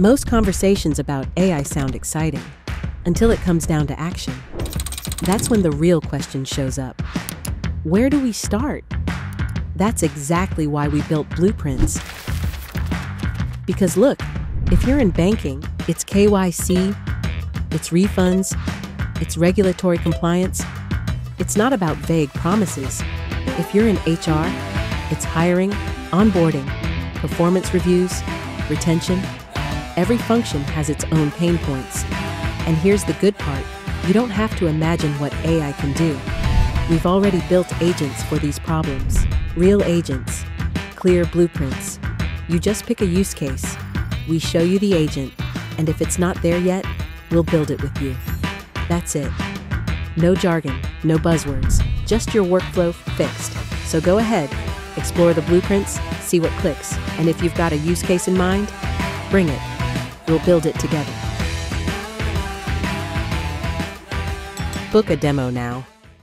Most conversations about AI sound exciting until it comes down to action. That's when the real question shows up. Where do we start? That's exactly why we built Blueprints. Because look, if you're in banking, it's KYC, it's refunds, it's regulatory compliance. It's not about vague promises. If you're in HR, it's hiring, onboarding, performance reviews, retention. Every function has its own pain points. And here's the good part you don't have to imagine what AI can do. We've already built agents for these problems real agents, clear blueprints. You just pick a use case, we show you the agent, and if it's not there yet, we'll build it with you. That's it. No jargon, no buzzwords, just your workflow fixed. So go ahead, explore the blueprints, see what clicks, and if you've got a use case in mind, bring it. We'll build it together. Book a demo now.